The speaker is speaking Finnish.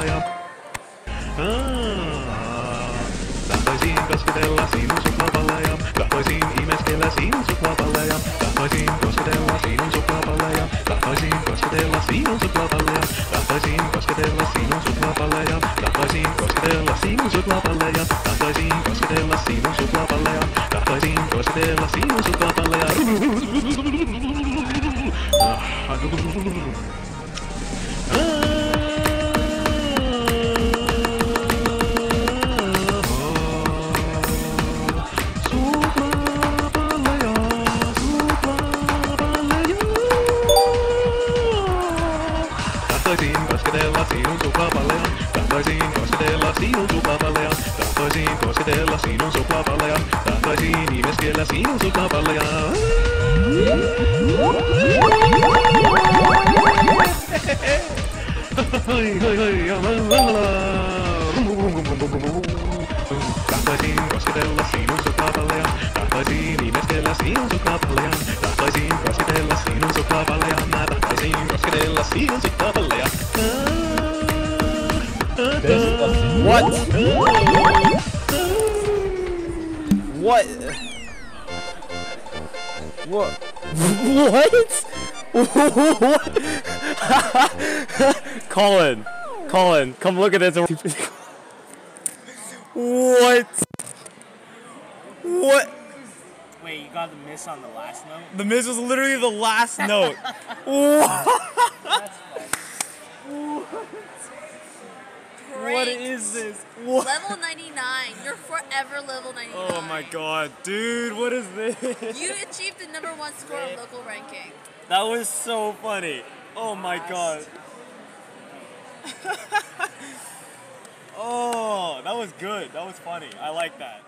suklaapalleja. Tahtoisin kosketella sinun suklaapalleja. Tahtoisin imeskellä sinun suklaapalleja. Tahtoisin kosketella sinun suklaapalleja. Tahtoisin kosketella sinun suklaapalleja. Tahtoisin kosketella sinun suklaapalleja. Tahtoisin kosketella sinun suklaapalleja. Tahtoisin kosketella sinun suklaapalleja. Tahtoisin kosketella sinun suklaapalleja. Suklaapalleja, Tahtoisin kosketella sinun suklaapalleja. Tahtoisin kosketella sinun suklaapalleja. Tahtoisin kosketella sinun suklaapalleja. Tahtoisin imeskellä sinun la. Tahtoisin kosketella sinun suklaapalleja. Tahtoisin imeskellä sinun suklaapalleja. What? What? What? What? Colin, Colin, come look at this. what? What? Wait, you got the miss on the last note? The miss was literally the last note. what? What Great. this? What? Level 99. You're forever level 99. Oh my god, dude, what is this? You achieved the number one score of local ranking. That was so funny. Oh my god. oh, that was good. That was funny. I like that.